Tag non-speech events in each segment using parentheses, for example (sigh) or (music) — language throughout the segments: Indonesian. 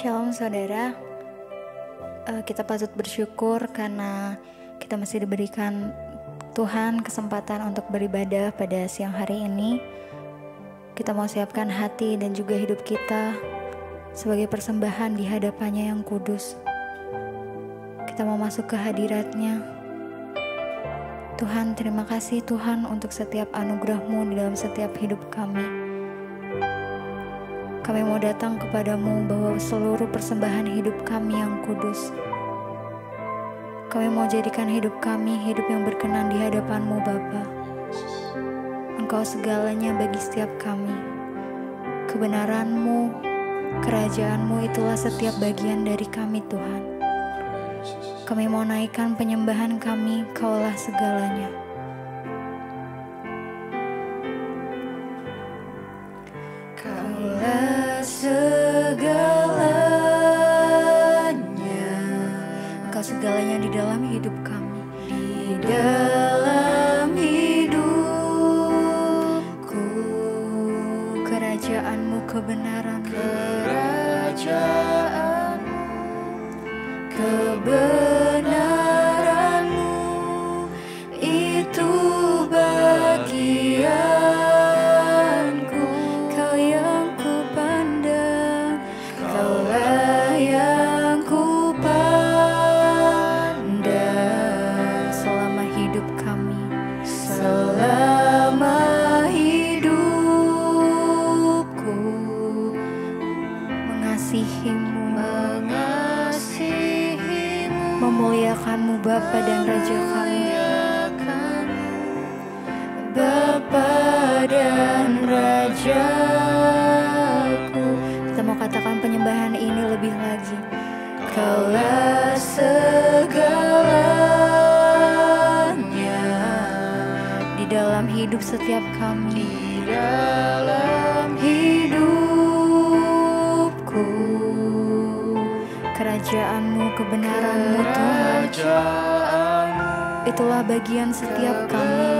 Shalom saudara, uh, kita patut bersyukur karena kita masih diberikan Tuhan kesempatan untuk beribadah pada siang hari ini. Kita mau siapkan hati dan juga hidup kita sebagai persembahan di hadapannya yang kudus. Kita mau masuk ke hadiratnya. Tuhan, terima kasih Tuhan untuk setiap anugerahmu dalam setiap hidup kami. Kami mau datang kepadamu bahwa seluruh persembahan hidup kami yang kudus. Kami mau jadikan hidup kami hidup yang berkenan di hadapanmu Bapa. Engkau segalanya bagi setiap kami. Kebenaranmu, kerajaanmu itulah setiap bagian dari kami Tuhan. Kami mau naikkan penyembahan kami, kaulah segalanya. Segalanya di dalam hidup kami. Di dalam hidupku, kerajaanmu kebenaran. Kerajaanmu kebenaran. Dan Raja kami. Bapa dan Rajaku. Kita mau katakan penyembahan ini lebih lagi. Kaulah segalanya di dalam hidup setiap kami. Di dalam hidupku kerajaanmu, kebenaranmu Tuhan itulah bagian setiap kami.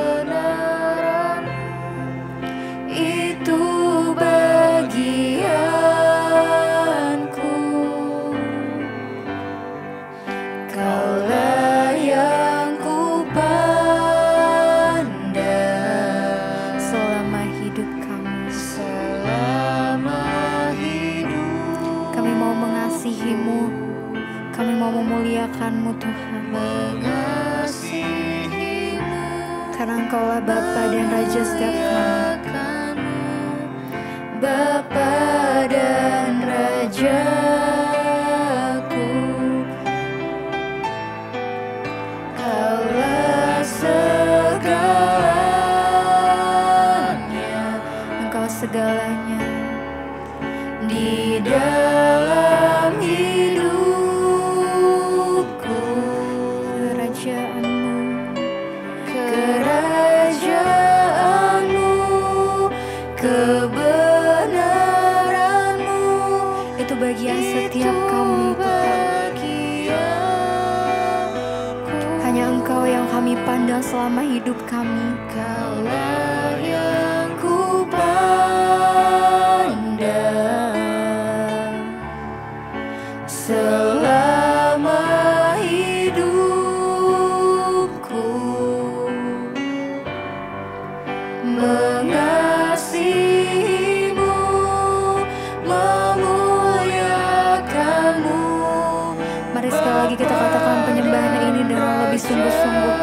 Sekali lagi kita katakan penyembahan ini dengan lebih sungguh-sungguh.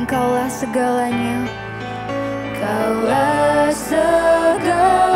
Engkaulah segalanya. Kaulah segalanya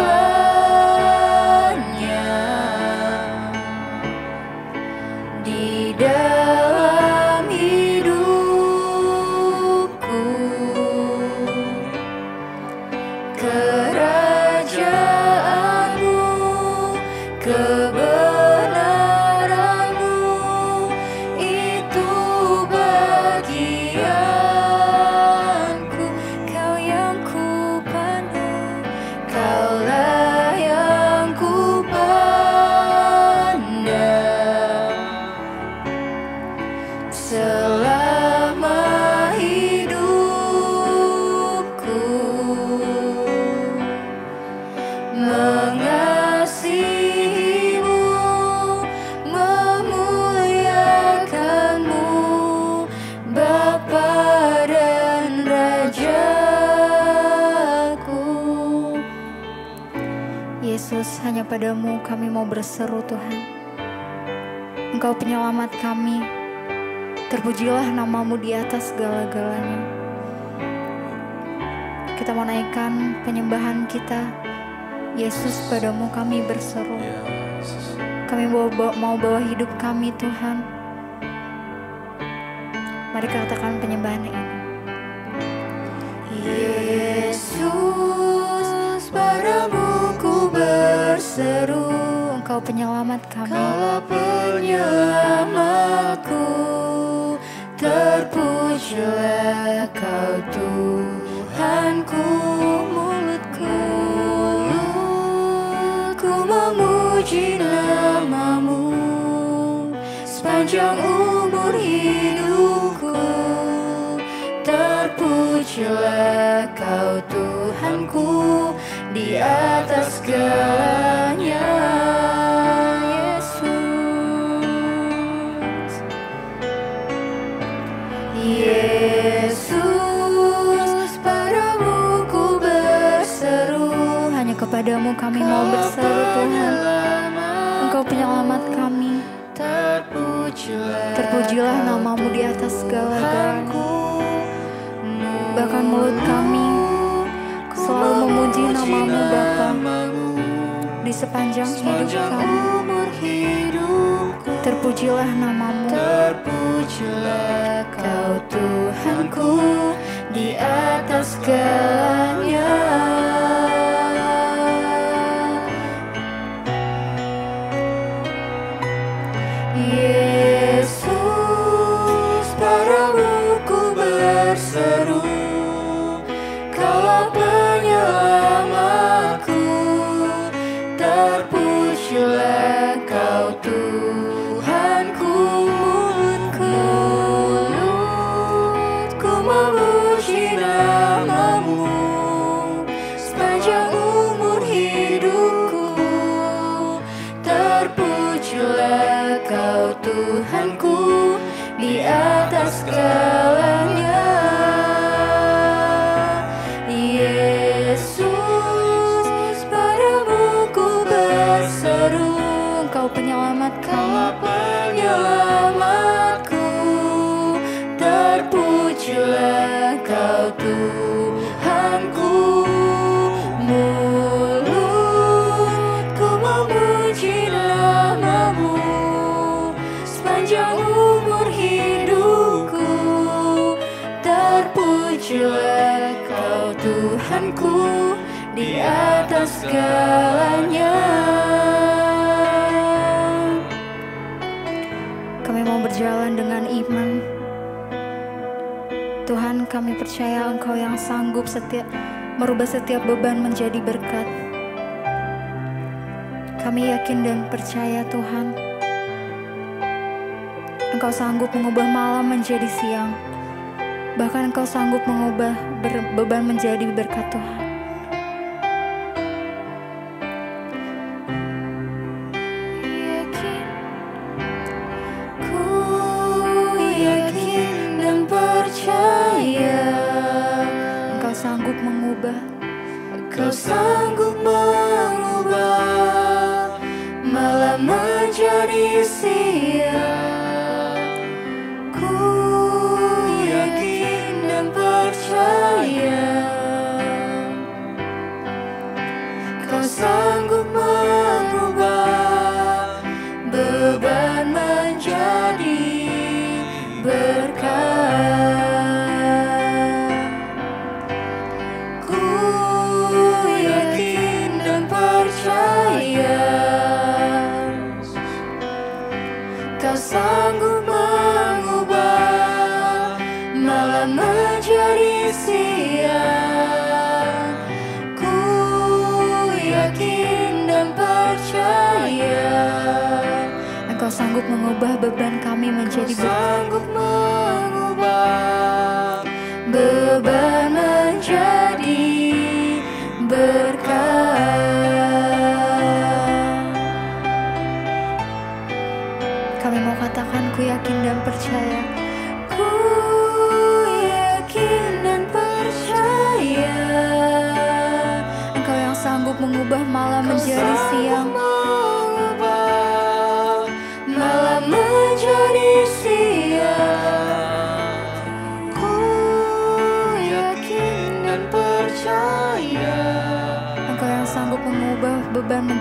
mau berseru Tuhan. Engkau penyelamat kami. Terpujilah namamu di atas segala-galanya. Kita mau naikkan penyembahan kita. Yesus, padamu kami berseru. Kami mau bawa, mau bawa hidup kami Tuhan. Mari katakan penyembahan ini. Yesus padamu ku berseru Engkau penyelamat kami. Kaulah penyelamatku Terpujilah kau Tuhanku mulutku Ku memuji namamu Sepanjang umur hidupku Terpujilah kau Tuhanku Di atas segalanya kepadamu kami mau berseru Tuhan. Engkau penyelamat kami. Terpujilah namamu di atas segala-galanya. Bahkan mulut kami selalu memuji namamu Bapa di sepanjang hidup kami. Terpujilah namamu. Terpujilah kau Tuhanku di atas segalanya yang sanggup setiap merubah setiap beban menjadi berkat. Kami yakin dan percaya Tuhan, Engkau sanggup mengubah malam menjadi siang. Bahkan engkau sanggup mengubah beban menjadi berkat Tuhan. Beban menjadi berkat.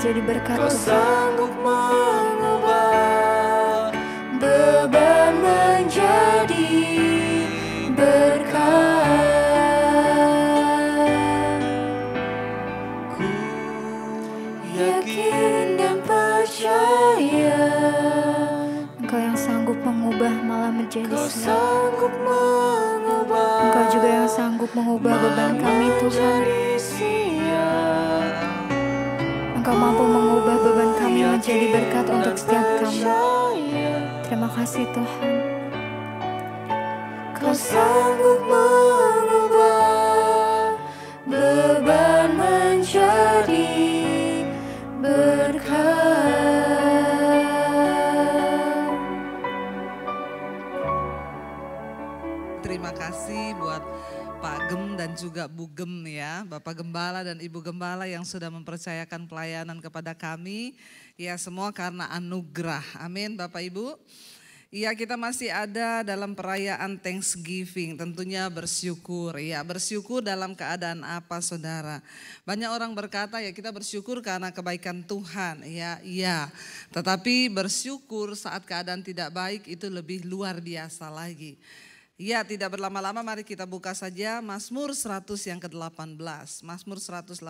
Menjadi berkat Kau sanggup beban menjadi berkat. Ku yakin dan percaya. Engkau yang sanggup mengubah malam menjadi Kau sanggup mengubah. Engkau juga yang sanggup mengubah beban kami Tuhan. Mampu mengubah beban kami menjadi berkat untuk setiap kami. Terima kasih Tuhan. Kau sanggup mengubah beban menjadi berkat. Terima kasih buat Pak Gem dan juga Bu Gem ya, Bapak Gembala dan Ibu Gembala yang sudah mempercayakan pelayanan kepada kami. Ya semua karena anugerah. Amin Bapak Ibu. Ya kita masih ada dalam perayaan Thanksgiving, tentunya bersyukur. Ya bersyukur dalam keadaan apa saudara? Banyak orang berkata ya kita bersyukur karena kebaikan Tuhan. Ya, iya. Tetapi bersyukur saat keadaan tidak baik itu lebih luar biasa lagi. Ya tidak berlama-lama mari kita buka saja Mazmur 100 yang ke-18. Mazmur 118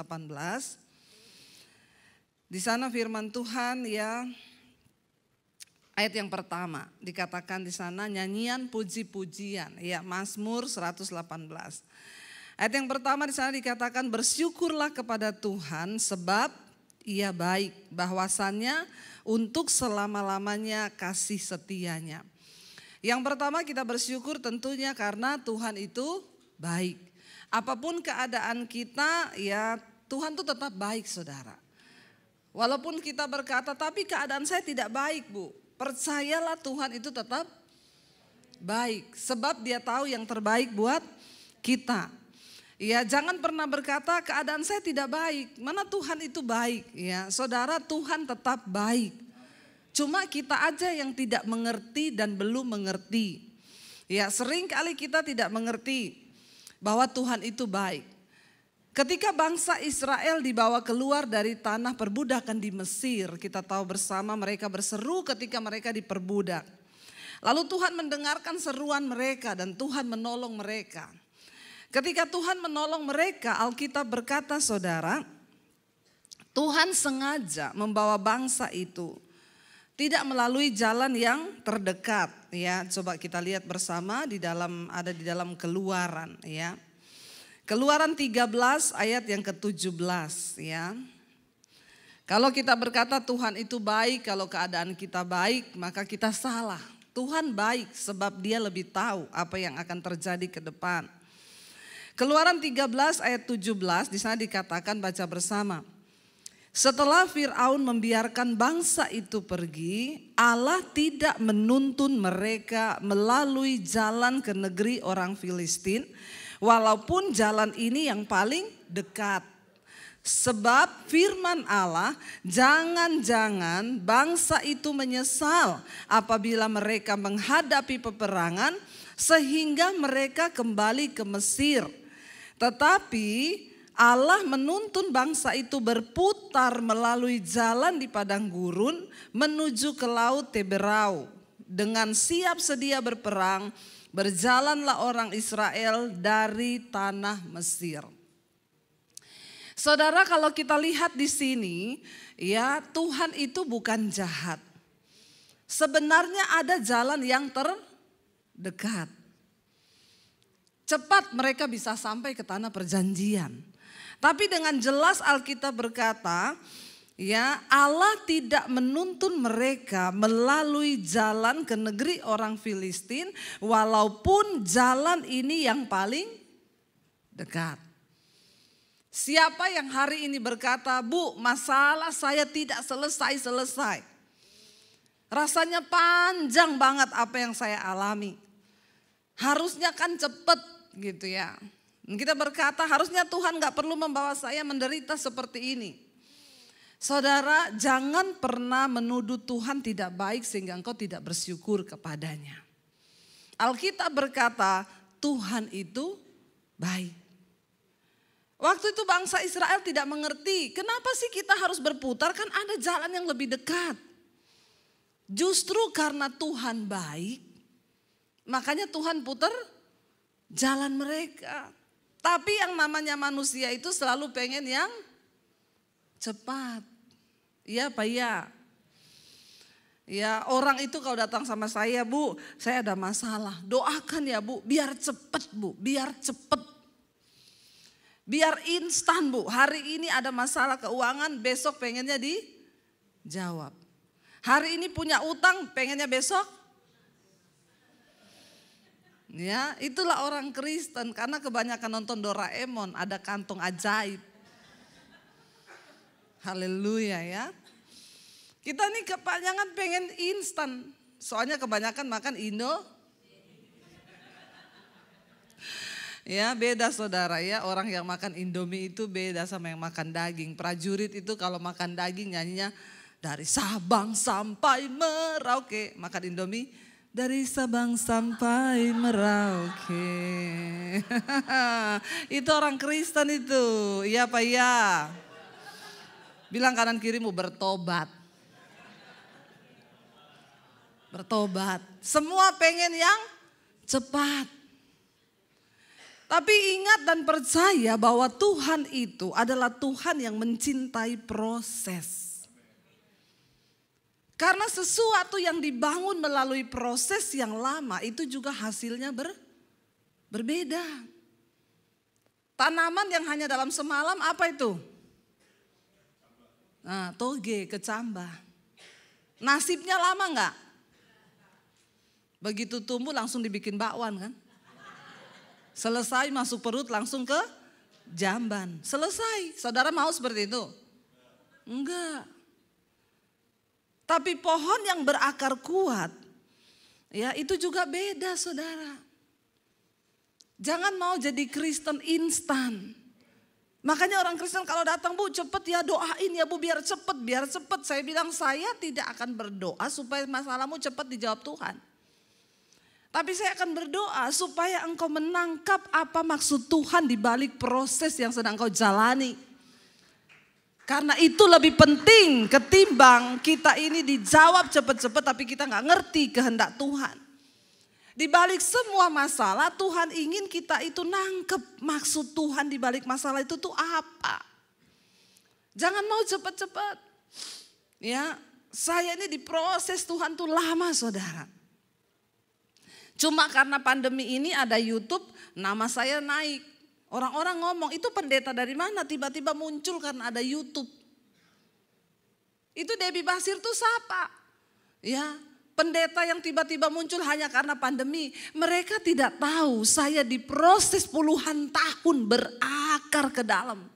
di sana firman Tuhan ya ayat yang pertama dikatakan di sana nyanyian puji-pujian ya Mazmur 118. Ayat yang pertama di sana dikatakan bersyukurlah kepada Tuhan sebab ia baik bahwasannya untuk selama-lamanya kasih setianya. Yang pertama kita bersyukur tentunya karena Tuhan itu baik. Apa pun keadaan kita ya Tuhan itu tetap baik saudara. Walaupun kita berkata, tapi keadaan saya tidak baik bu. Percayalah Tuhan itu tetap baik. Sebab dia tahu yang terbaik buat kita. Ya jangan pernah berkata keadaan saya tidak baik. Mana Tuhan itu baik. Ya saudara Tuhan tetap baik. Cuma kita aja yang tidak mengerti dan belum mengerti. Ya sering kali kita tidak mengerti bahwa Tuhan itu baik. Ketika bangsa Israel dibawa keluar dari tanah perbudakan di Mesir, kita tahu bersama mereka berseru ketika mereka diperbudak. Lalu Tuhan mendengarkan seruan mereka dan Tuhan menolong mereka. Ketika Tuhan menolong mereka, Alkitab berkata saudara, Tuhan sengaja membawa bangsa itu tidak melalui jalan yang terdekat ya. Coba kita lihat bersama di dalam ada di dalam keluaran ya. Keluaran 13 ayat yang ke-17 ya. Kalau kita berkata Tuhan itu baik, kalau keadaan kita baik, maka kita salah. Tuhan baik sebab dia lebih tahu apa yang akan terjadi ke depan. Keluaran 13 ayat 17 di sana dikatakan baca bersama. Setelah Firaun membiarkan bangsa itu pergi, Allah tidak menuntun mereka melalui jalan ke negeri orang Filistin, walaupun jalan ini yang paling dekat. Sebab firman Allah, jangan-jangan bangsa itu menyesal apabila mereka menghadapi peperangan sehingga mereka kembali ke Mesir tetapi Allah menuntun bangsa itu berputar melalui jalan di padang gurun menuju ke laut Teberau. Dengan siap sedia berperang, berjalanlah orang Israel dari tanah Mesir. Saudara, kalau kita lihat di sini, ya Tuhan itu bukan jahat. Sebenarnya ada jalan yang terdekat. Cepat mereka bisa sampai ke tanah perjanjian. Tapi dengan jelas Alkitab berkata, ya Allah tidak menuntun mereka melalui jalan ke negeri orang Filistin walaupun jalan ini yang paling dekat. Siapa yang hari ini berkata, "Bu, masalah saya tidak selesai-selesai." Rasanya panjang banget apa yang saya alami. Harusnya kan cepet gitu ya. Kita berkata harusnya Tuhan gak perlu membawa saya menderita seperti ini. Saudara jangan pernah menuduh Tuhan tidak baik sehingga engkau tidak bersyukur kepadanya. Alkitab berkata Tuhan itu baik. Waktu itu bangsa Israel tidak mengerti kenapa sih kita harus berputar kan ada jalan yang lebih dekat. Justru karena Tuhan baik makanya Tuhan putar jalan mereka. Tapi yang namanya manusia itu selalu pengen yang cepat. Iya Pak ya. Ya orang itu kalau datang sama saya bu, saya ada masalah. Doakan ya bu, biar cepet bu, biar cepet. Biar instan bu, hari ini ada masalah keuangan, besok pengennya dijawab. Hari ini punya utang, pengennya besok Ya, itulah orang Kristen karena kebanyakan nonton Doraemon, ada kantong ajaib. Haleluya ya. Kita nih kepanjangan pengen instan. Soalnya kebanyakan makan Indo. Ya beda saudara ya orang yang makan Indomie itu beda sama yang makan daging. Prajurit itu kalau makan daging nyanyinya dari Sabang sampai Merauke. Makan Indomie dari Sabang sampai Merauke. (laughs) itu orang Kristen itu. Iya Pak ya. Bilang kanan kirimu bertobat. Bertobat. Semua pengen yang cepat. Tapi ingat dan percaya bahwa Tuhan itu adalah Tuhan yang mencintai proses. Karena sesuatu yang dibangun melalui proses yang lama itu juga hasilnya ber, berbeda. Tanaman yang hanya dalam semalam apa itu? Nah, toge, kecambah. Nasibnya lama enggak? Begitu tumbuh langsung dibikin bakwan kan? Selesai masuk perut langsung ke jamban. Selesai. Saudara mau seperti itu? Enggak. Tapi pohon yang berakar kuat, ya itu juga beda saudara. Jangan mau jadi Kristen instan. Makanya orang Kristen kalau datang bu cepet ya doain ya bu biar cepet biar cepet. Saya bilang saya tidak akan berdoa supaya masalahmu cepet dijawab Tuhan. Tapi saya akan berdoa supaya engkau menangkap apa maksud Tuhan di balik proses yang sedang kau jalani. Karena itu lebih penting ketimbang kita ini dijawab cepat-cepat tapi kita nggak ngerti kehendak Tuhan. Di balik semua masalah Tuhan ingin kita itu nangkep maksud Tuhan di balik masalah itu tuh apa. Jangan mau cepat-cepat. Ya, saya ini diproses Tuhan tuh lama saudara. Cuma karena pandemi ini ada YouTube, nama saya naik. Orang-orang ngomong itu pendeta dari mana tiba-tiba muncul karena ada YouTube. Itu Debbie Basir tuh siapa? Ya, pendeta yang tiba-tiba muncul hanya karena pandemi. Mereka tidak tahu saya diproses puluhan tahun berakar ke dalam.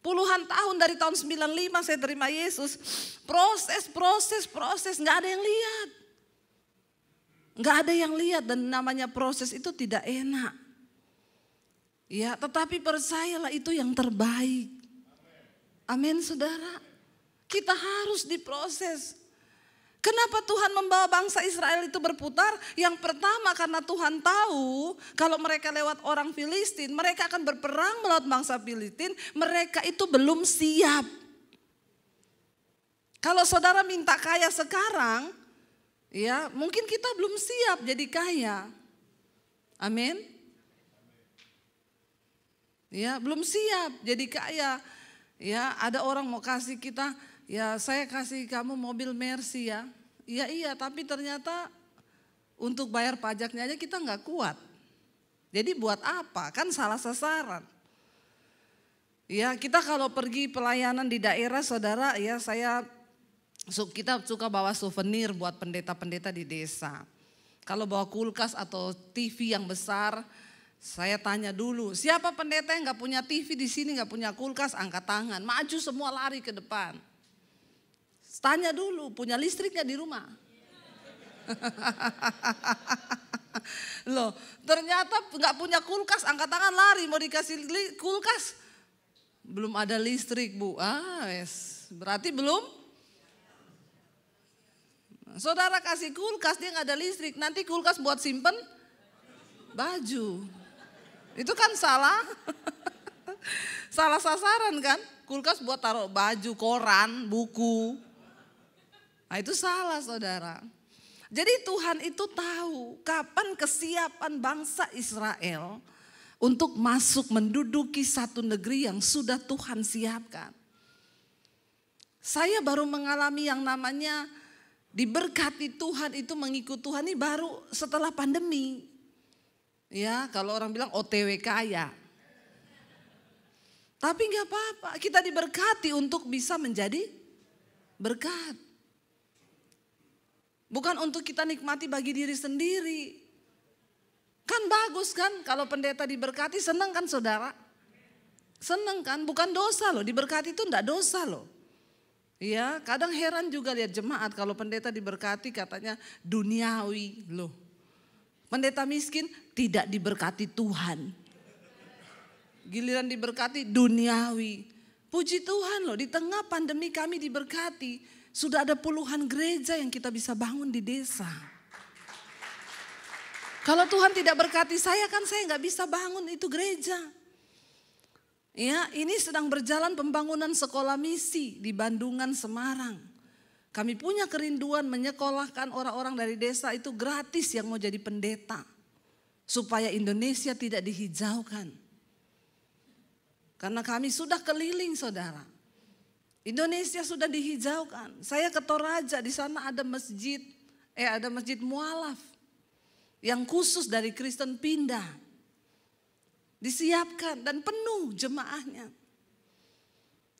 Puluhan tahun dari tahun 95 saya terima Yesus. Proses, proses, proses. Nggak ada yang lihat. Nggak ada yang lihat dan namanya proses itu tidak enak. Ya, tetapi percayalah itu yang terbaik. Amin saudara. Kita harus diproses. Kenapa Tuhan membawa bangsa Israel itu berputar? Yang pertama karena Tuhan tahu kalau mereka lewat orang Filistin, mereka akan berperang melawan bangsa Filistin, mereka itu belum siap. Kalau saudara minta kaya sekarang, ya mungkin kita belum siap jadi kaya. Amin. Ya, belum siap jadi kaya. Ya, ada orang mau kasih kita ya saya kasih kamu mobil Mercy ya. Iya iya tapi ternyata untuk bayar pajaknya aja kita nggak kuat. Jadi buat apa? Kan salah sasaran. Ya kita kalau pergi pelayanan di daerah saudara ya saya kita suka bawa souvenir buat pendeta-pendeta di desa. Kalau bawa kulkas atau TV yang besar, saya tanya dulu, siapa pendeta yang nggak punya TV di sini, nggak punya kulkas, angkat tangan, maju semua lari ke depan. Tanya dulu, punya listrik gak di rumah? (laughs) Loh, ternyata nggak punya kulkas, angkat tangan lari mau dikasih kulkas. Belum ada listrik, Bu. Ah, yes. berarti belum? Saudara kasih kulkas, dia nggak ada listrik. Nanti kulkas buat simpen baju. Itu kan salah. (laughs) salah sasaran kan? Kulkas buat taruh baju, koran, buku. Nah itu salah saudara. Jadi Tuhan itu tahu kapan kesiapan bangsa Israel untuk masuk menduduki satu negeri yang sudah Tuhan siapkan. Saya baru mengalami yang namanya diberkati Tuhan itu mengikut Tuhan ini baru setelah pandemi. Ya kalau orang bilang OTW kaya. Tapi nggak apa-apa, kita diberkati untuk bisa menjadi berkat. Bukan untuk kita nikmati bagi diri sendiri. Kan bagus kan kalau pendeta diberkati senang kan saudara? Senang kan bukan dosa loh diberkati itu enggak dosa loh. Iya kadang heran juga lihat jemaat kalau pendeta diberkati katanya duniawi loh. Pendeta miskin tidak diberkati Tuhan. Giliran diberkati duniawi. Puji Tuhan loh di tengah pandemi kami diberkati. Sudah ada puluhan gereja yang kita bisa bangun di desa. Kalau Tuhan tidak berkati saya kan saya nggak bisa bangun itu gereja. Ya, ini sedang berjalan pembangunan sekolah misi di Bandungan, Semarang. Kami punya kerinduan menyekolahkan orang-orang dari desa itu gratis yang mau jadi pendeta. Supaya Indonesia tidak dihijaukan. Karena kami sudah keliling saudara. Indonesia sudah dihijaukan. Saya ke Toraja, di sana ada masjid, eh ada masjid mualaf yang khusus dari Kristen pindah. Disiapkan dan penuh jemaahnya.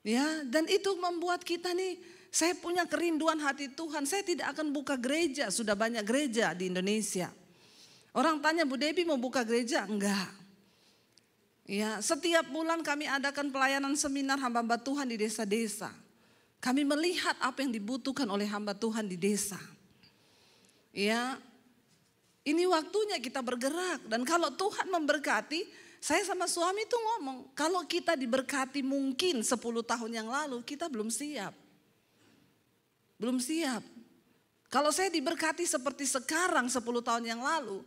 Ya, dan itu membuat kita nih saya punya kerinduan hati Tuhan. Saya tidak akan buka gereja, sudah banyak gereja di Indonesia. Orang tanya Bu Debi mau buka gereja? Enggak. Ya, setiap bulan kami adakan pelayanan seminar hamba-hamba Tuhan di desa-desa. Kami melihat apa yang dibutuhkan oleh hamba Tuhan di desa. Ya, ini waktunya kita bergerak dan kalau Tuhan memberkati, saya sama suami itu ngomong, kalau kita diberkati mungkin 10 tahun yang lalu kita belum siap. Belum siap. Kalau saya diberkati seperti sekarang 10 tahun yang lalu,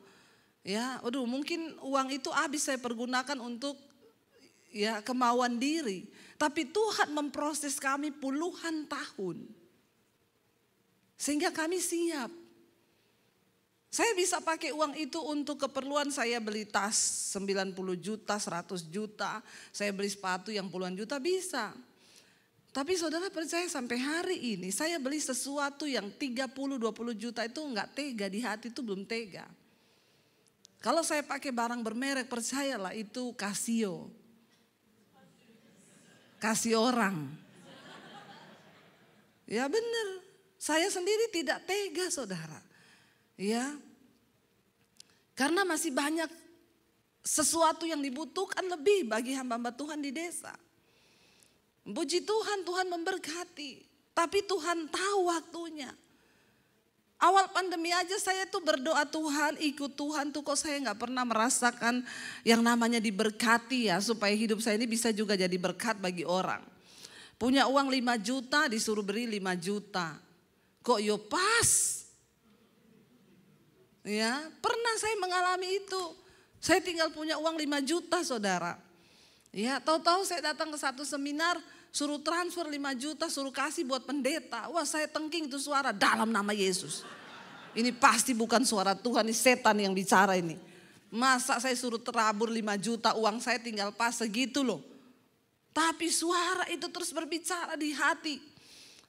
Ya, waduh mungkin uang itu habis saya pergunakan untuk ya kemauan diri. Tapi Tuhan memproses kami puluhan tahun. Sehingga kami siap. Saya bisa pakai uang itu untuk keperluan saya beli tas 90 juta, 100 juta. Saya beli sepatu yang puluhan juta bisa. Tapi saudara percaya sampai hari ini saya beli sesuatu yang 30-20 juta itu enggak tega di hati itu belum tega. Kalau saya pakai barang bermerek percayalah itu Casio. Kasih orang. Ya benar. Saya sendiri tidak tega saudara. Ya. Karena masih banyak sesuatu yang dibutuhkan lebih bagi hamba-hamba Tuhan di desa. Puji Tuhan, Tuhan memberkati. Tapi Tuhan tahu waktunya. Awal pandemi aja saya tuh berdoa Tuhan, ikut Tuhan tuh kok saya nggak pernah merasakan yang namanya diberkati ya supaya hidup saya ini bisa juga jadi berkat bagi orang. Punya uang 5 juta disuruh beri 5 juta. Kok yo pas? Ya, pernah saya mengalami itu. Saya tinggal punya uang 5 juta saudara. Ya, tahu-tahu saya datang ke satu seminar, suruh transfer 5 juta, suruh kasih buat pendeta. Wah saya tengking itu suara dalam nama Yesus. Ini pasti bukan suara Tuhan, ini setan yang bicara ini. Masa saya suruh terabur 5 juta uang saya tinggal pas segitu loh. Tapi suara itu terus berbicara di hati.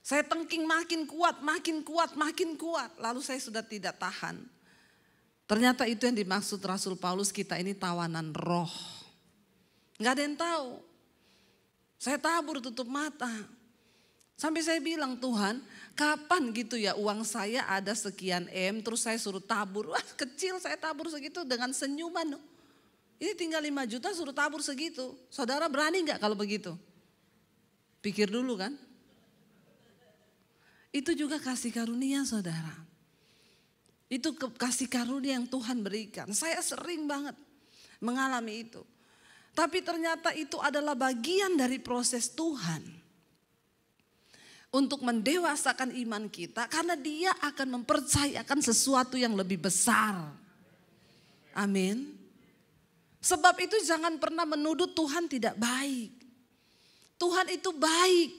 Saya tengking makin kuat, makin kuat, makin kuat. Lalu saya sudah tidak tahan. Ternyata itu yang dimaksud Rasul Paulus kita ini tawanan roh. Nggak ada yang tahu. Saya tabur tutup mata. Sampai saya bilang Tuhan kapan gitu ya uang saya ada sekian M terus saya suruh tabur. Wah kecil saya tabur segitu dengan senyuman. Ini tinggal 5 juta suruh tabur segitu. Saudara berani nggak kalau begitu? Pikir dulu kan. Itu juga kasih karunia saudara. Itu kasih karunia yang Tuhan berikan. Saya sering banget mengalami itu. Tapi ternyata itu adalah bagian dari proses Tuhan. Untuk mendewasakan iman kita karena dia akan mempercayakan sesuatu yang lebih besar. Amin. Sebab itu jangan pernah menuduh Tuhan tidak baik. Tuhan itu baik.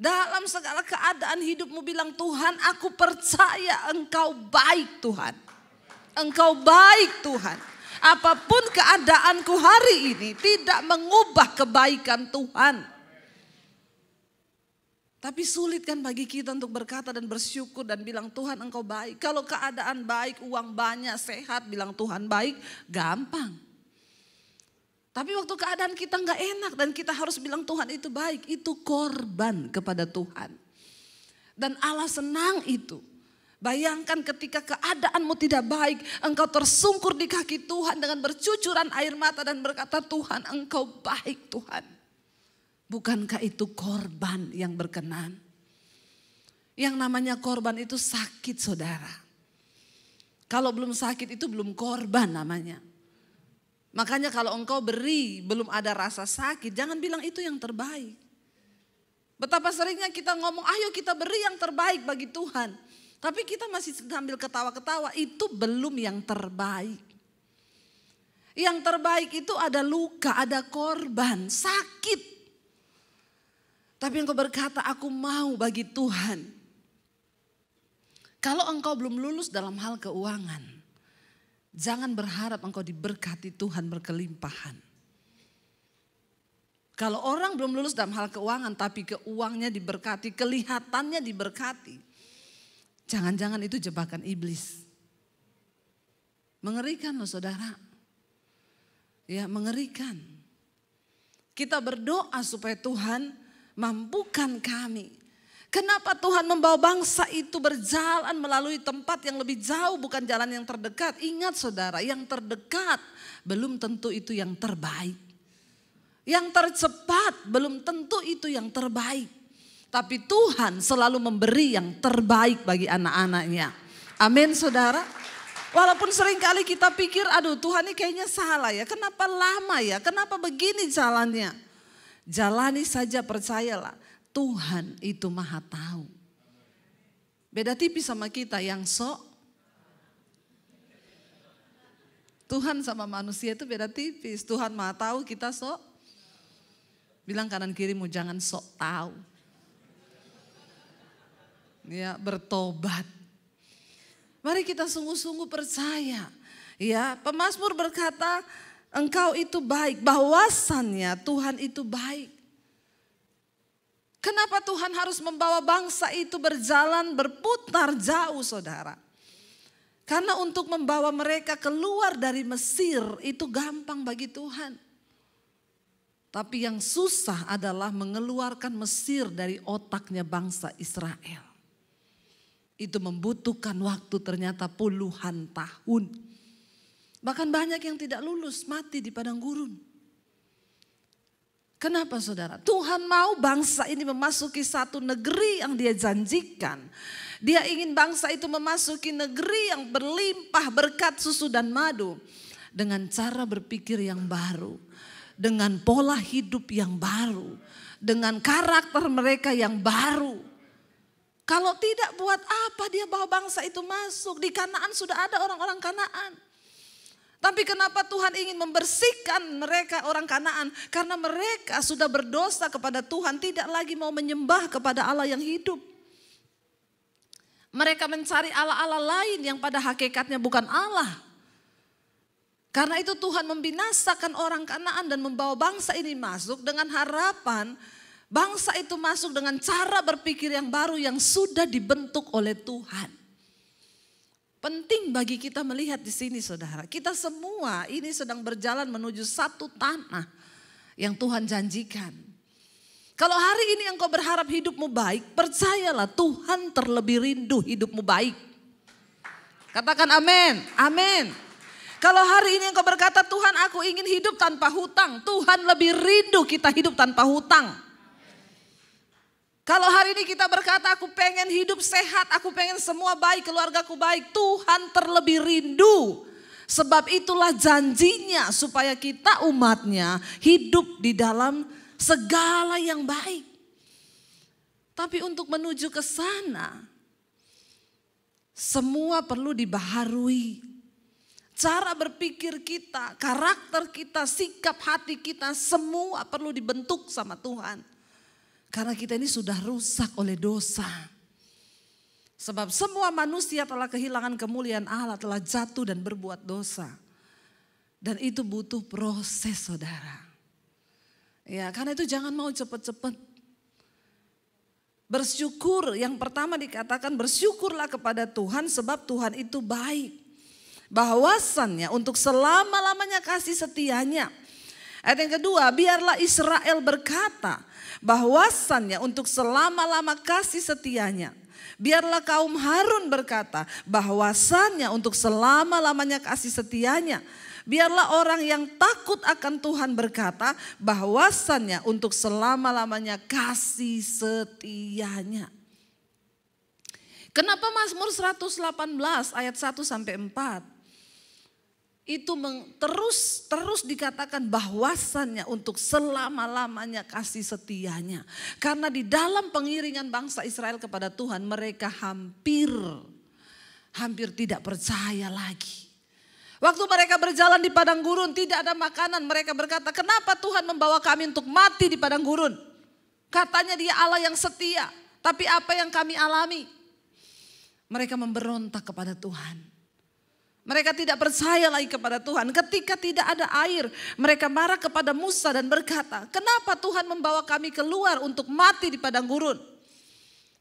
Dalam segala keadaan hidupmu bilang Tuhan aku percaya engkau baik Tuhan. Engkau baik Tuhan apa pun keadaanku hari ini tidak mengubah kebaikan Tuhan. Tapi sulit kan bagi kita untuk berkata dan bersyukur dan bilang Tuhan engkau baik. Kalau keadaan baik, uang banyak, sehat, bilang Tuhan baik, gampang. Tapi waktu keadaan kita nggak enak dan kita harus bilang Tuhan itu baik, itu korban kepada Tuhan. Dan Allah senang itu. Bayangkan ketika keadaanmu tidak baik, engkau tersungkur di kaki Tuhan dengan bercucuran air mata dan berkata, "Tuhan, engkau baik, Tuhan." Bukankah itu korban yang berkenan? Yang namanya korban itu sakit, saudara. Kalau belum sakit itu belum korban namanya. Makanya kalau engkau beri belum ada rasa sakit, jangan bilang itu yang terbaik. Betapa seringnya kita ngomong, ayo kita beri yang terbaik bagi Tuhan. Tapi kita masih sambil ketawa-ketawa, itu belum yang terbaik. Yang terbaik itu ada luka, ada korban, sakit. Tapi engkau berkata, aku mau bagi Tuhan. Kalau engkau belum lulus dalam hal keuangan, jangan berharap engkau diberkati Tuhan berkelimpahan. Kalau orang belum lulus dalam hal keuangan, tapi keuangnya diberkati, kelihatannya diberkati, Jangan-jangan itu jebakan iblis. Mengerikan loh saudara. Ya mengerikan. Kita berdoa supaya Tuhan mampukan kami. Kenapa Tuhan membawa bangsa itu berjalan melalui tempat yang lebih jauh bukan jalan yang terdekat. Ingat saudara yang terdekat belum tentu itu yang terbaik. Yang tercepat belum tentu itu yang terbaik. Tapi Tuhan selalu memberi yang terbaik bagi anak-anaknya. Amin saudara. Walaupun sering kali kita pikir aduh Tuhan ini kayaknya salah ya. Kenapa lama ya? Kenapa begini jalannya? Jalani saja percayalah. Tuhan itu maha tahu. Beda tipis sama kita yang sok. Tuhan sama manusia itu beda tipis. Tuhan maha tahu kita sok. Bilang kanan kirimu jangan sok tahu ya bertobat. Mari kita sungguh-sungguh percaya. Ya, pemazmur berkata, engkau itu baik, bahwasannya Tuhan itu baik. Kenapa Tuhan harus membawa bangsa itu berjalan berputar jauh saudara? Karena untuk membawa mereka keluar dari Mesir itu gampang bagi Tuhan. Tapi yang susah adalah mengeluarkan Mesir dari otaknya bangsa Israel. Itu membutuhkan waktu ternyata puluhan tahun. Bahkan banyak yang tidak lulus, mati di padang gurun. Kenapa saudara? Tuhan mau bangsa ini memasuki satu negeri yang dia janjikan. Dia ingin bangsa itu memasuki negeri yang berlimpah berkat susu dan madu. Dengan cara berpikir yang baru. Dengan pola hidup yang baru. Dengan karakter mereka yang baru kalau tidak buat apa dia bawa bangsa itu masuk. Di Kanaan sudah ada orang-orang Kanaan. Tapi kenapa Tuhan ingin membersihkan mereka orang Kanaan? Karena mereka sudah berdosa kepada Tuhan, tidak lagi mau menyembah kepada Allah yang hidup. Mereka mencari Allah-Allah lain yang pada hakikatnya bukan Allah. Karena itu Tuhan membinasakan orang Kanaan dan membawa bangsa ini masuk dengan harapan Bangsa itu masuk dengan cara berpikir yang baru yang sudah dibentuk oleh Tuhan. Penting bagi kita melihat di sini saudara. Kita semua ini sedang berjalan menuju satu tanah yang Tuhan janjikan. Kalau hari ini engkau berharap hidupmu baik, percayalah Tuhan terlebih rindu hidupmu baik. Katakan amin, amin. Kalau hari ini engkau berkata Tuhan aku ingin hidup tanpa hutang, Tuhan lebih rindu kita hidup tanpa hutang. Kalau hari ini kita berkata aku pengen hidup sehat, aku pengen semua baik, keluargaku baik. Tuhan terlebih rindu. Sebab itulah janjinya supaya kita umatnya hidup di dalam segala yang baik. Tapi untuk menuju ke sana, semua perlu dibaharui. Cara berpikir kita, karakter kita, sikap hati kita, semua perlu dibentuk sama Tuhan. Karena kita ini sudah rusak oleh dosa. Sebab semua manusia telah kehilangan kemuliaan Allah, telah jatuh dan berbuat dosa. Dan itu butuh proses saudara. Ya karena itu jangan mau cepat-cepat. Bersyukur, yang pertama dikatakan bersyukurlah kepada Tuhan sebab Tuhan itu baik. Bahwasannya untuk selama-lamanya kasih setianya. Ayat yang kedua, biarlah Israel berkata, bahwasannya untuk selama-lama kasih setianya. Biarlah kaum Harun berkata bahwasannya untuk selama-lamanya kasih setianya. Biarlah orang yang takut akan Tuhan berkata bahwasannya untuk selama-lamanya kasih setianya. Kenapa Mazmur 118 ayat 1 sampai 4? Itu terus terus dikatakan bahwasannya untuk selama-lamanya kasih setianya. Karena di dalam pengiringan bangsa Israel kepada Tuhan mereka hampir hampir tidak percaya lagi. Waktu mereka berjalan di padang gurun tidak ada makanan, mereka berkata, "Kenapa Tuhan membawa kami untuk mati di padang gurun?" Katanya dia Allah yang setia, tapi apa yang kami alami? Mereka memberontak kepada Tuhan. Mereka tidak percaya lagi kepada Tuhan. Ketika tidak ada air, mereka marah kepada Musa dan berkata, "Kenapa Tuhan membawa kami keluar untuk mati di padang gurun?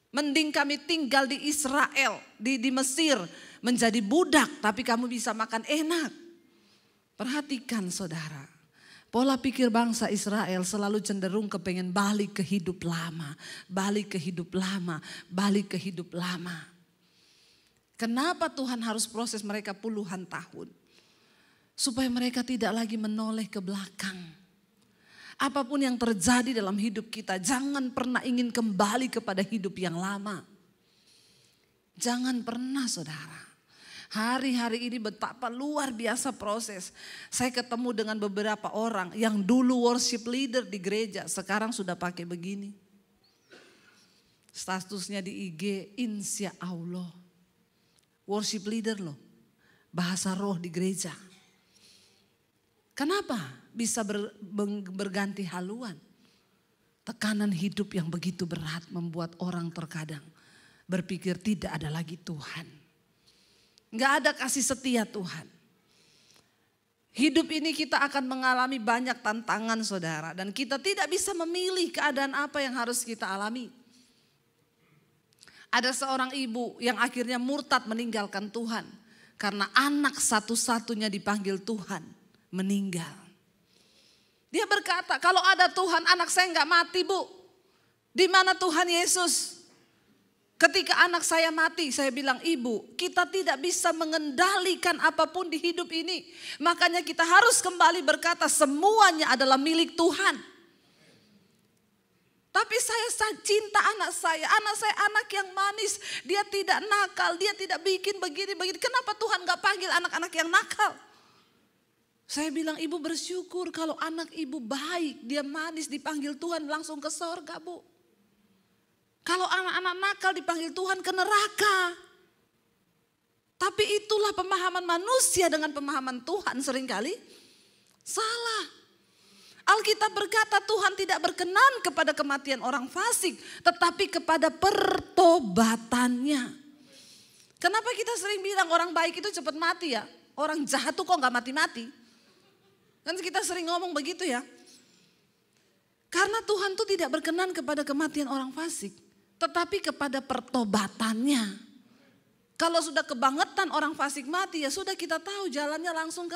Mending kami tinggal di Israel, di, di Mesir, menjadi budak, tapi kamu bisa makan enak." Perhatikan saudara, pola pikir bangsa Israel selalu cenderung kepengen balik ke hidup lama, balik ke hidup lama, balik ke hidup lama. Kenapa Tuhan harus proses mereka puluhan tahun? Supaya mereka tidak lagi menoleh ke belakang. Apa pun yang terjadi dalam hidup kita, jangan pernah ingin kembali kepada hidup yang lama. Jangan pernah saudara. Hari-hari ini betapa luar biasa proses. Saya ketemu dengan beberapa orang yang dulu worship leader di gereja, sekarang sudah pakai begini. Statusnya di IG, insya Allah worship leader loh. Bahasa roh di gereja. Kenapa bisa ber, berganti haluan? Tekanan hidup yang begitu berat membuat orang terkadang berpikir tidak ada lagi Tuhan. Gak ada kasih setia Tuhan. Hidup ini kita akan mengalami banyak tantangan saudara. Dan kita tidak bisa memilih keadaan apa yang harus kita alami. Ada seorang ibu yang akhirnya murtad meninggalkan Tuhan. Karena anak satu-satunya dipanggil Tuhan meninggal. Dia berkata kalau ada Tuhan anak saya nggak mati bu. Di mana Tuhan Yesus? Ketika anak saya mati, saya bilang, "Ibu, kita tidak bisa mengendalikan apa pun di hidup ini. Makanya kita harus kembali berkata, semuanya adalah milik Tuhan." Tapi saya cinta anak saya. Anak saya anak yang manis. Dia tidak nakal. Dia tidak bikin begini-begini. Kenapa Tuhan gak panggil anak-anak yang nakal? Saya bilang ibu bersyukur kalau anak ibu baik. Dia manis dipanggil Tuhan langsung ke sorga bu. Kalau anak-anak nakal dipanggil Tuhan ke neraka. Tapi itulah pemahaman manusia dengan pemahaman Tuhan sering kali salah. Alkitab berkata Tuhan tidak berkenan kepada kematian orang fasik, tetapi kepada pertobatannya. Kenapa kita sering bilang orang baik itu cepat mati ya? Orang jahat tuh kok nggak mati-mati? Kan kita sering ngomong begitu ya. Karena Tuhan tuh tidak berkenan kepada kematian orang fasik tetapi kepada pertobatannya. Kalau sudah kebangetan orang fasik mati ya sudah kita tahu jalannya langsung ke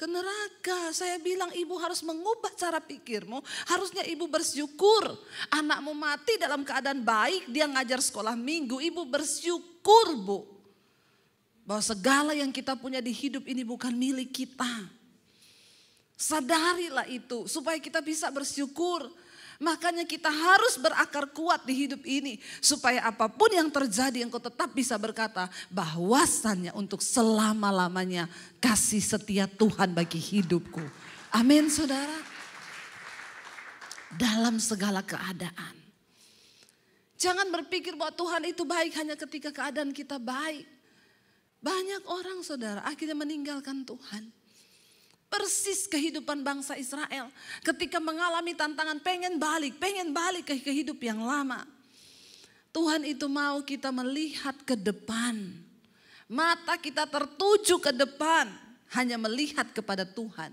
ke neraka. Saya bilang ibu harus mengubah cara pikirmu. Harusnya ibu bersyukur. Anakmu mati dalam keadaan baik. Dia ngajar sekolah minggu. Ibu bersyukur bu. Bahwa segala yang kita punya di hidup ini bukan milik kita. Sadarilah itu supaya kita bisa bersyukur. Makanya kita harus berakar kuat di hidup ini. Supaya apa pun yang terjadi engkau tetap bisa berkata bahwasannya untuk selama-lamanya kasih setia Tuhan bagi hidupku. Amin saudara. Dalam segala keadaan. Jangan berpikir bahwa Tuhan itu baik hanya ketika keadaan kita baik. Banyak orang saudara akhirnya meninggalkan Tuhan. Persis kehidupan bangsa Israel ketika mengalami tantangan pengen balik, pengen balik ke kehidup yang lama. Tuhan itu mau kita melihat ke depan. Mata kita tertuju ke depan, hanya melihat kepada Tuhan.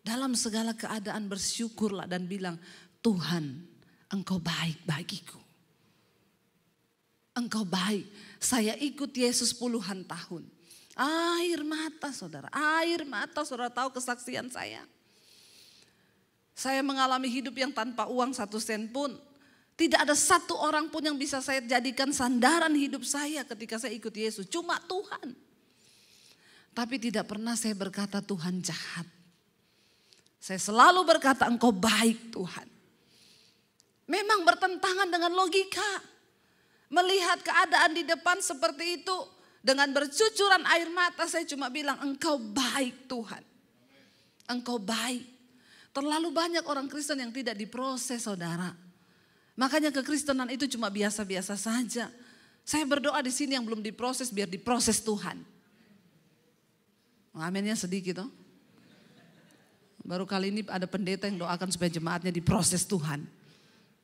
Dalam segala keadaan bersyukurlah dan bilang, Tuhan engkau baik bagiku. Engkau baik, saya ikut Yesus puluhan tahun. Air mata saudara, air mata saudara tahu kesaksian saya. Saya mengalami hidup yang tanpa uang satu sen pun. Tidak ada satu orang pun yang bisa saya jadikan sandaran hidup saya ketika saya ikut Yesus. Cuma Tuhan. Tapi tidak pernah saya berkata Tuhan jahat. Saya selalu berkata engkau baik Tuhan. Memang bertentangan dengan logika. Melihat keadaan di depan seperti itu dengan bercucuran air mata saya cuma bilang engkau baik Tuhan. Engkau baik. Terlalu banyak orang Kristen yang tidak diproses saudara. Makanya kekristenan itu cuma biasa-biasa saja. Saya berdoa di sini yang belum diproses biar diproses Tuhan. Aminnya sedikit toh. Baru kali ini ada pendeta yang doakan supaya jemaatnya diproses Tuhan.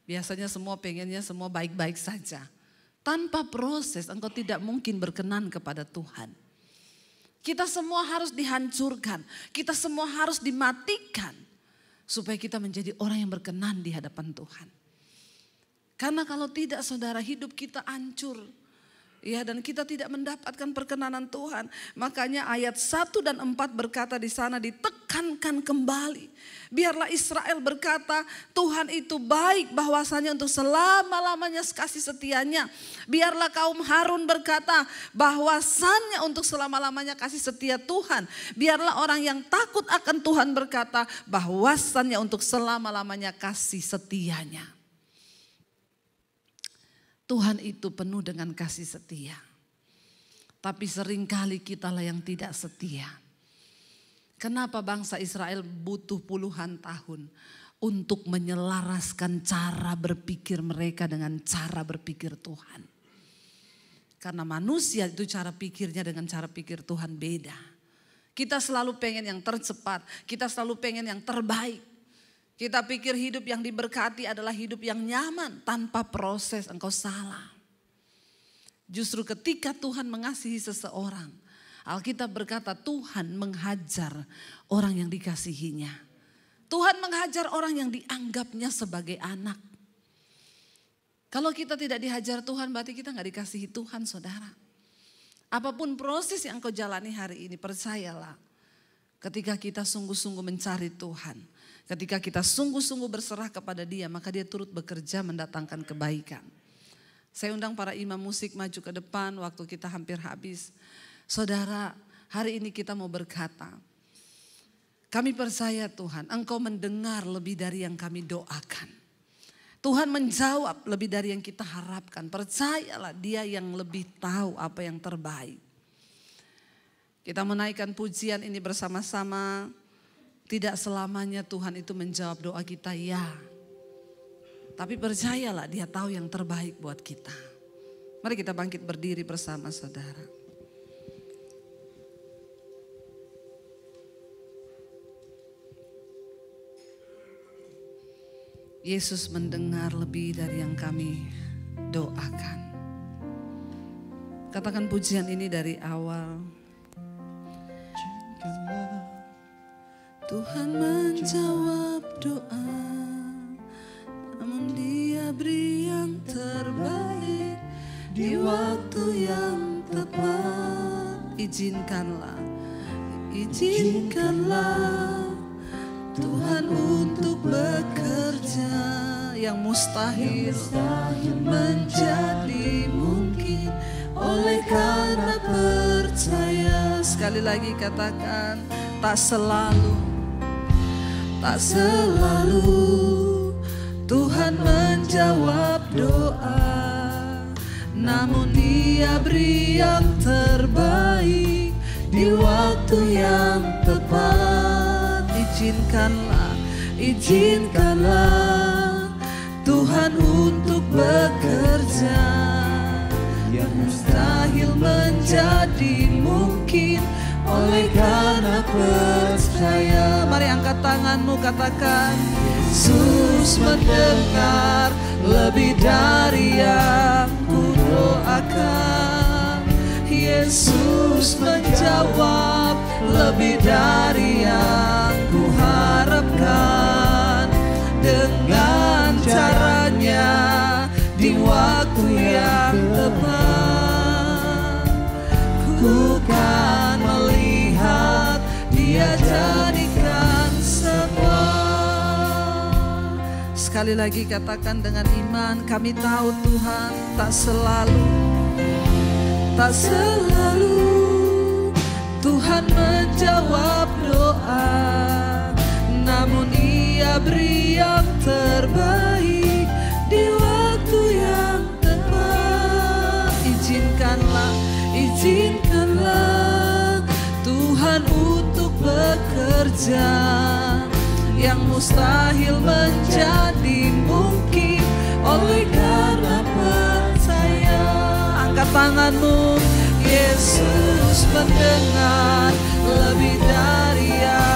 Biasanya semua pengennya semua baik-baik saja. Tanpa proses engkau tidak mungkin berkenan kepada Tuhan. Kita semua harus dihancurkan. Kita semua harus dimatikan. Supaya kita menjadi orang yang berkenan di hadapan Tuhan. Karena kalau tidak saudara hidup kita hancur. Ya dan kita tidak mendapatkan perkenanan Tuhan. Makanya ayat 1 dan 4 berkata di sana ditekankan kembali. Biarlah Israel berkata Tuhan itu baik bahwasanya untuk selama-lamanya kasih setianya. Biarlah kaum Harun berkata bahwasannya untuk selama-lamanya kasih setia Tuhan. Biarlah orang yang takut akan Tuhan berkata bahwasannya untuk selama-lamanya kasih setianya. Tuhan itu penuh dengan kasih setia. Tapi sering kali kitalah yang tidak setia. Kenapa bangsa Israel butuh puluhan tahun untuk menyelaraskan cara berpikir mereka dengan cara berpikir Tuhan. Karena manusia itu cara pikirnya dengan cara pikir Tuhan beda. Kita selalu pengen yang tercepat, kita selalu pengen yang terbaik. Kita pikir hidup yang diberkati adalah hidup yang nyaman tanpa proses engkau salah. Justru ketika Tuhan mengasihi seseorang, Alkitab berkata Tuhan menghajar orang yang dikasihinya. Tuhan menghajar orang yang dianggapnya sebagai anak. Kalau kita tidak dihajar Tuhan berarti kita nggak dikasihi Tuhan saudara. Apa pun proses yang kau jalani hari ini percayalah. Ketika kita sungguh-sungguh mencari Tuhan Ketika kita sungguh-sungguh berserah kepada dia, maka dia turut bekerja mendatangkan kebaikan. Saya undang para imam musik maju ke depan waktu kita hampir habis. Saudara, hari ini kita mau berkata, kami percaya Tuhan, Engkau mendengar lebih dari yang kami doakan. Tuhan menjawab lebih dari yang kita harapkan. Percayalah dia yang lebih tahu apa yang terbaik. Kita menaikkan pujian ini bersama-sama. Tidak selamanya Tuhan itu menjawab doa kita ya. Tapi percayalah dia tahu yang terbaik buat kita. Mari kita bangkit berdiri bersama saudara. Yesus mendengar lebih dari yang kami doakan. Katakan pujian ini dari awal. Tuhan menjawab doa, namun Dia beri yang terbaik di waktu yang tepat. Izinkanlah, izinkanlah Tuhan untuk bekerja yang mustahil menjadi mungkin oleh karena percaya. Sekali lagi katakan tak selalu tak selalu. Tuhan menjawab doa namun dia beri yang terbaik di waktu yang tepat. Izinkanlah, izinkanlah Tuhan untuk bekerja. Yang mustahil menjadi mungkin oleh karena percaya. Mari angkat tanganmu katakan, Yesus mendengar lebih dari yang ku doakan. Yesus menjawab lebih dari yang ku harapkan sekali lagi katakan dengan iman kami tahu Tuhan tak selalu tak selalu. Tuhan menjawab doa Namun ia beri yang terbaik Di waktu yang tepat. Izinkanlah, izinkanlah Tuhan untuk bekerja Yang mustahil menjadi mungkin Oleh karena percaya. Angkat tanganmu Yesus mendengar lebih dari yang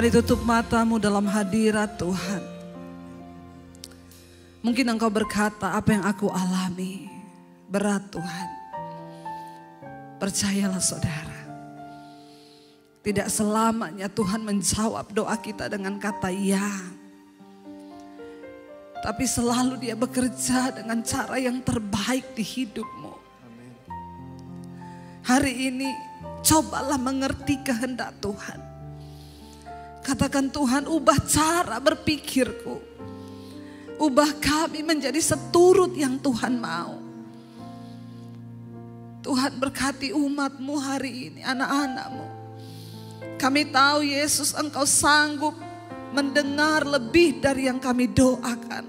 mari tutup matamu dalam hadirat Tuhan mungkin engkau berkata apa yang aku alami berat Tuhan Percayalah saudara. Tidak selamanya Tuhan menjawab doa kita dengan kata ya. Tapi selalu dia bekerja dengan cara yang terbaik di hidupmu. Hari ini cobalah mengerti kehendak Tuhan. Katakan Tuhan ubah cara berpikirku. Ubah kami menjadi seturut yang Tuhan mau. Tuhan berkati umatmu hari ini, anak-anakmu. Kami tahu Yesus engkau sanggup mendengar lebih dari yang kami doakan.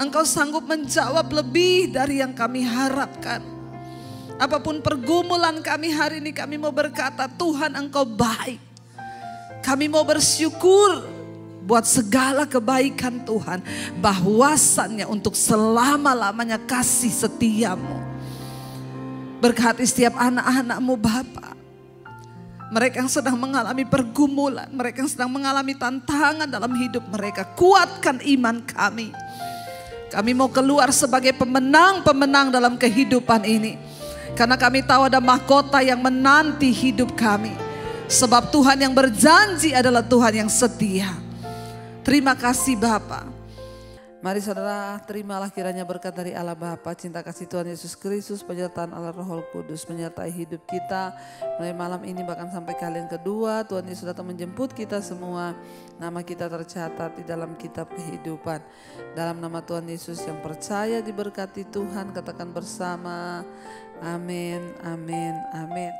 Engkau sanggup menjawab lebih dari yang kami harapkan. Apa pun pergumulan kami hari ini kami mau berkata Tuhan engkau baik. Kami mau bersyukur buat segala kebaikan Tuhan. Bahwasannya untuk selama-lamanya kasih setiamu. Berkati setiap anak-anakmu Bapak. Mereka yang sedang mengalami pergumulan, mereka yang sedang mengalami tantangan dalam hidup mereka. Kuatkan iman kami. Kami mau keluar sebagai pemenang-pemenang dalam kehidupan ini. Karena kami tahu ada mahkota yang menanti hidup kami. Sebab Tuhan yang berjanji adalah Tuhan yang setia. Terima kasih Bapak. Mari saudara terimalah kiranya berkat dari Allah Bapa, cinta kasih Tuhan Yesus Kristus, penyertaan Allah Roh Kudus menyertai hidup kita. Mulai malam ini bahkan sampai kalian kedua, Tuhan Yesus datang menjemput kita semua. Nama kita tercatat di dalam kitab kehidupan. Dalam nama Tuhan Yesus yang percaya diberkati Tuhan, katakan bersama. Amin, amin, amin.